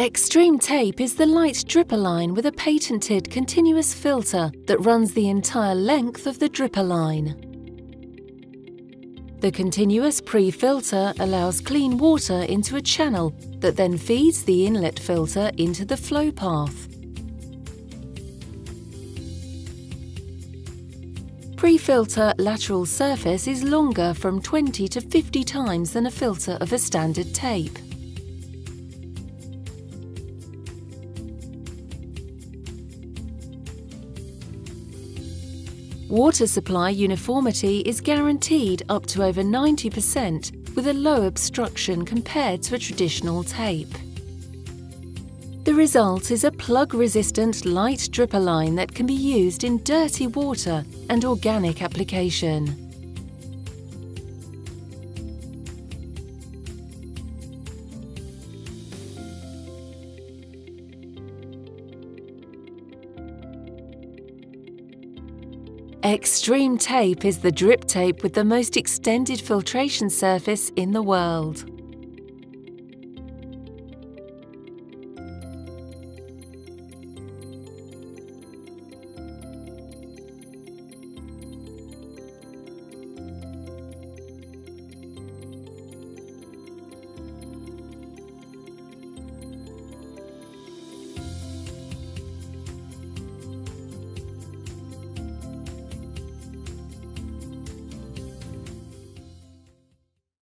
EXXtreme Tape is the light dripper line with a patented continuous filter that runs the entire length of the dripper line. The continuous pre-filter allows clean water into a channel that then feeds the inlet filter into the flow path. Pre-filter lateral surface is longer from 20 to 50 times than a filter of a standard tape. Water supply uniformity is guaranteed up to over 90% with a low obstruction compared to a traditional tape. The result is a plug-resistant light dripper line that can be used in dirty water and organic application. EXXtreme Tape is the drip tape with the most extended filtration surface in the world.